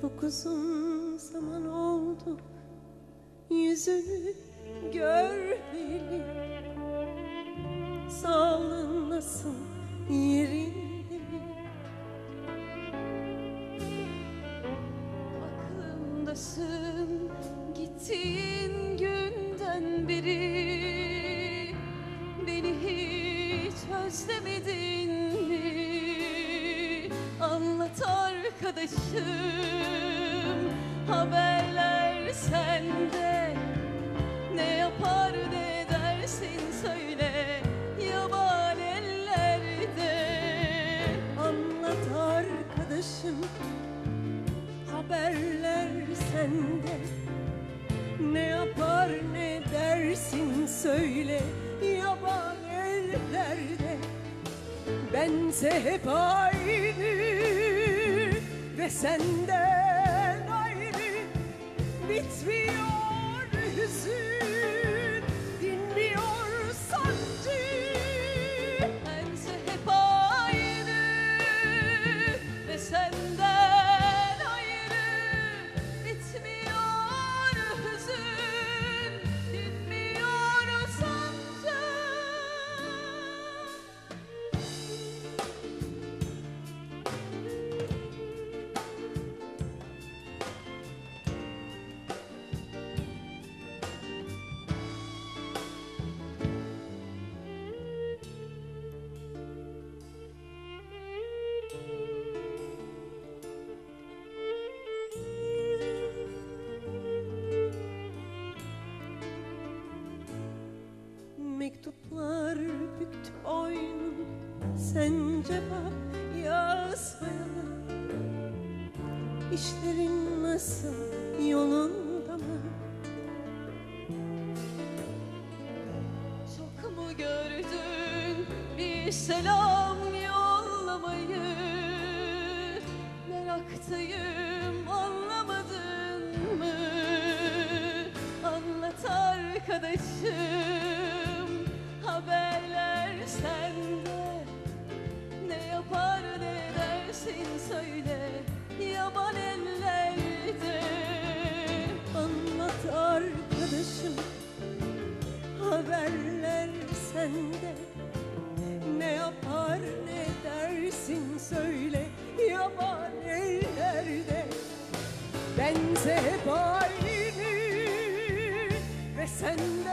Çok uzun zaman oldu yüzünü görmeli Sağlığın nasıl yerinde mi? Aklımdasın gittiğin günden beri Beni hiç özlemedin mi? Anlat arkadaşım haberler sende. Ne yapar ne dersin söyle yaban ellerde. Anlat arkadaşım haberler sende. Ne yapar ne dersin söyle yaban ellerde. Bense hep aynı ve senden Mektuplar büktü boynum. Sen cevap yazmayalı İşlerin nasıl yolunda mı? Çok mu gördün? Bir selam yollamayı. Meraktayım anlamadın mı? Anlat arkadaşım söyle yaban ellerde. Anlat arkadaşım haberler sende. Ne yapar ne dersin söyle yaban ellerde. Bense hep aynı ve senden